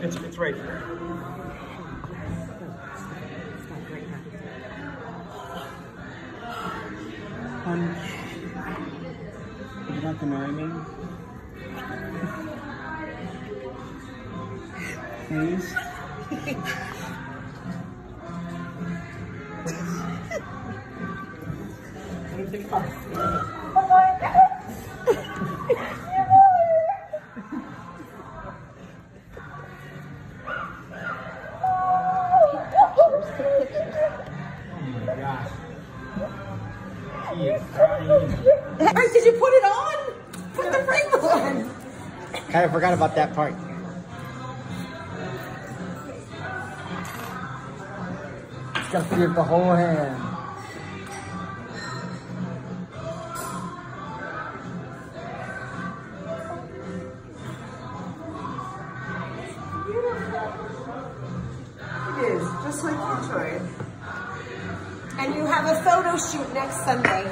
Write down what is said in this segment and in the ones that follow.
It's, it's right here. Um, would you like to marry me? Please? Oh He is crying. Wait, did you put it on? Put the rainbow on. Kind of forgot about that part. It's fit the whole hand. It is, just like you, Troy. And you have a photo shoot next Sunday.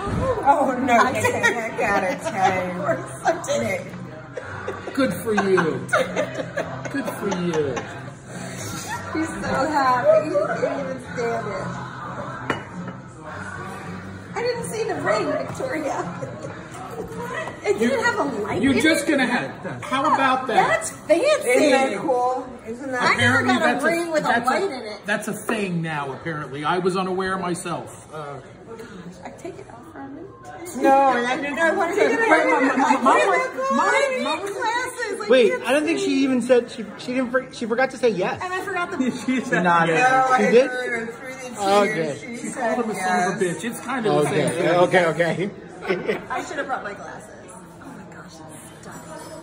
Oh, no, I get the heck out of town. We're such a Good for you. Good for you. He's so happy. He can't even stand it. I didn't see the ring, Victoria. It didn't have a light. You're in just it. gonna have. How about that? That's fancy. Isn't that cool? Isn't that I never Apparently got a that's ring with a that's light in it. That's a thing now. Apparently, I was unaware myself. Uh, I take it off for a minute. No, I didn't know what to Wait, do. I Wait, I don't think she even said she she didn't for, she forgot to say yes. And I forgot the. She said, Nah, No, yeah. I She did? heard her through the tears. Okay. She called said him a son of a bitch. It's kind of the same thing. okay, okay. I should have brought my glasses. Oh my gosh, it's stunning.